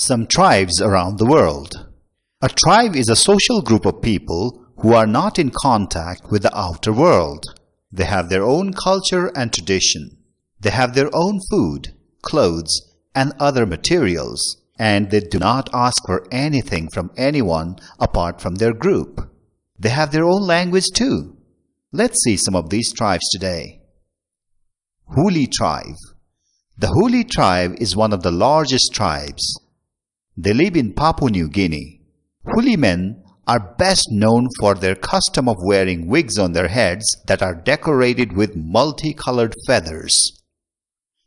Some tribes around the world. A tribe is a social group of people who are not in contact with the outer world. They have their own culture and tradition. They have their own food, clothes, and other materials, and they do not ask for anything from anyone apart from their group. They have their own language too. Let's see some of these tribes today. Huli tribe. The Huli tribe is one of the largest tribes. They live in Papua New Guinea. Huli men are best known for their custom of wearing wigs on their heads that are decorated with multicolored feathers.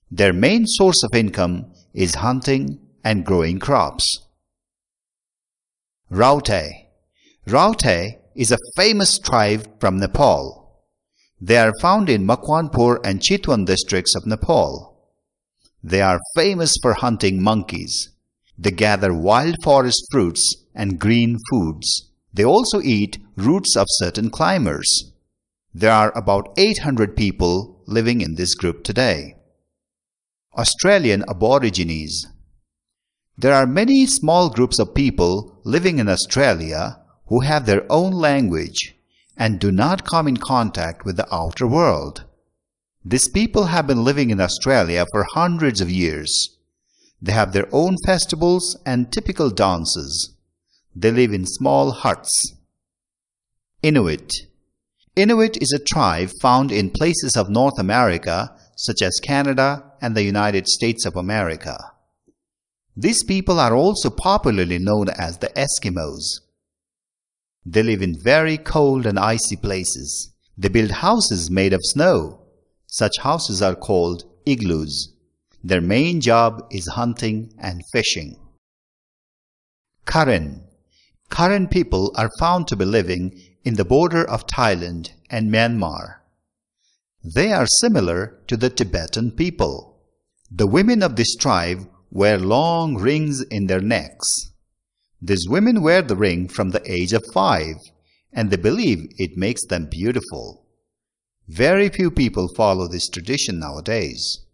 Their main source of income is hunting and growing crops. Raute Raute is a famous tribe from Nepal. They are found in Makwanpur and Chitwan districts of Nepal. They are famous for hunting monkeys. They gather wild forest fruits and green foods. They also eat roots of certain climbers. There are about 800 people living in this group today. Australian Aborigines There are many small groups of people living in Australia who have their own language and do not come in contact with the outer world. These people have been living in Australia for hundreds of years. They have their own festivals and typical dances. They live in small huts. Inuit Inuit is a tribe found in places of North America such as Canada and the United States of America. These people are also popularly known as the Eskimos. They live in very cold and icy places. They build houses made of snow. Such houses are called igloos. Their main job is hunting and fishing. Karen Karen people are found to be living in the border of Thailand and Myanmar. They are similar to the Tibetan people. The women of this tribe wear long rings in their necks. These women wear the ring from the age of five, and they believe it makes them beautiful. Very few people follow this tradition nowadays.